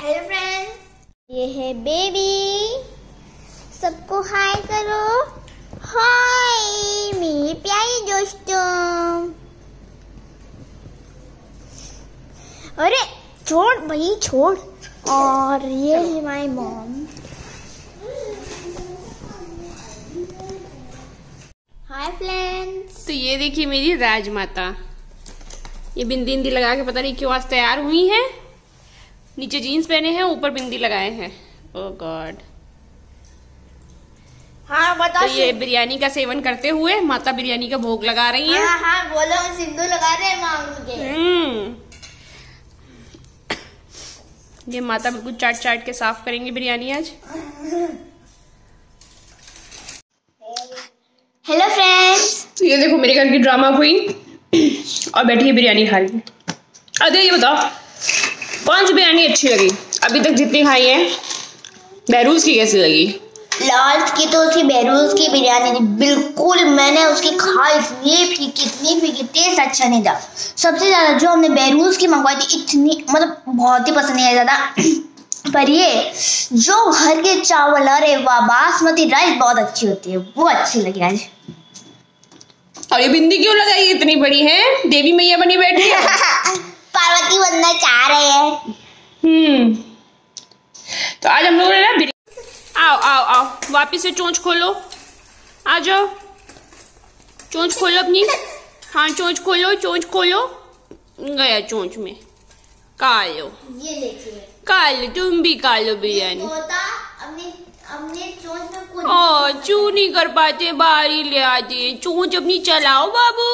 Hello friends ये है baby सबको हाय करो. हाय मेरे प्यारे दोस्तों. अरे छोड़ भाई छोड़. और ये है माय मॉम हाय फ्रेंड्स तो ये देखिए मेरी राजमाता. ये बिंदी बिंदी लगा के पता नहीं क्यों आज तैयार हुई है। नीचे जीन्स पहने हैं ऊपर बिंदी लगाए हैं। ओ गॉड हाँ बताओ तो ये बिरयानी का सेवन करते हुए माता बिरयानी का भोग लगा रही है। हाँ हाँ बोलो सिंधु लगा रहे हैं हम्म। ये माता बिल्कुल चाट चाट के साफ़ करेंगे बिरयानी आज। हेलो फ्रेंड्स ये देखो मेरे घर की ड्रामा क्वीन और बैठी है बिरयानी खा रही है अरे ये बताओ। कौन सी बिरयानी अच्छी लगी? अभी तक जितनी खाई है बहरूज की कैसी लगी? लास्ट की तो उसकी बहरूज की बिरयानी थी। बिल्कुल मैंने उसकी खाई इतनी फीकी इतनी फीकी टेस्ट अच्छा नहीं था। सबसे ज़्यादा जो हमने बहरूज की मंगवाई थी इतनी मतलब बहुत ही पसंद नहीं आया ज़्यादा पर ये जो घर के चावल अरे वाह बासमती राइस बहुत अच्छी होती है। वो अच्छी लगी आज। और ये बिंदी क्यों लगाई? इतनी बड़ी है। देवी मैया बनी बैठी है। चाह रहे हैं। हम्म। तो आज हम लोग ने ना आओ आओ आओ। वापिस से चोंच खोलो। आ जाओ। चोंच खोलो अपनी। हाँ चोंच खोलो चोंच खोलो। गया चोंच में। कालो। ये देखिए कालो तुम भी कालो बिरयानी। चोंच ओ चू नहीं कर पाते? बाहर ही ले आते चोंच अपनी चलाओ बाबू।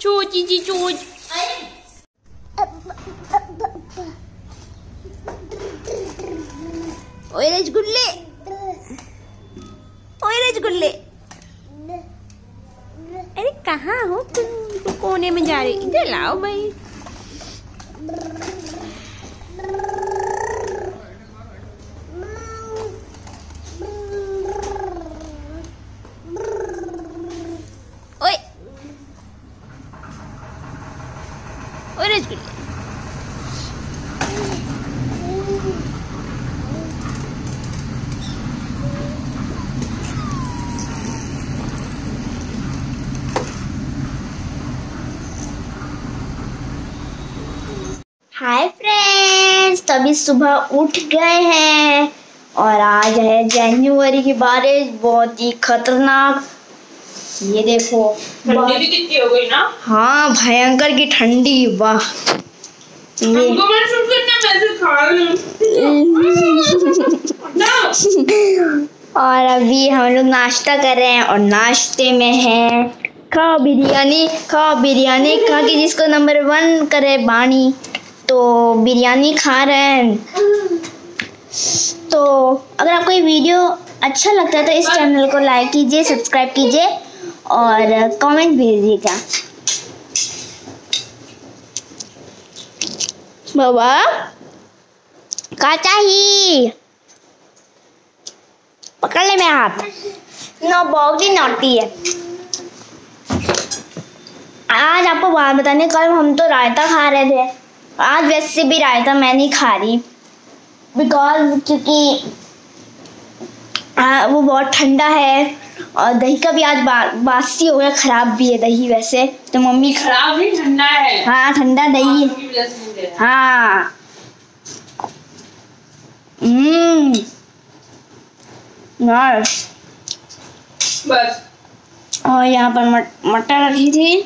छोटी सी चोंच। ओए रजगुल्ले अरे कहाँ हो तुम? कोने में जा रही इधर लाओ भाई। हाय फ्रेंड्स तभी सुबह उठ गए हैं। और आज है जनवरी की बारिश। बहुत ही खतरनाक। ये देखो ठंडी भी कितनी हो गई ना? हाँ भयंकर की ठंडी वाह। और अभी हम लोग नाश्ता कर रहे हैं और नाश्ते में है खाओ बिरयानी खाओ बिरयानी खा के जिसको नंबर वन करे बानी। तो बिरयानी खा रहे हैं। तो अगर आपको ये वीडियो अच्छा लगता है तो इस चैनल को लाइक कीजिए, सब्सक्राइब कीजिए और कमेंट भेजिएगा बाबा का चाहिए पकड़ ले मेरा हाथ। नो बहुत ही नोटी है। आज आपको बात बताने कल हम तो रायता खा रहे थे। आज वैसे भी रायता मैं नहीं खा रही। बिकॉज़ क्योंकि आ, वो बहुत ठंडा है और दही का भी आज बा, बासी हो गया खराब भी है दही वैसे। तो मम्मी खराब ही ठंडा है। हाँ ठंडा दही है। हाँ हम्म। बस। और यहाँ पर मट, मटर रखी थी।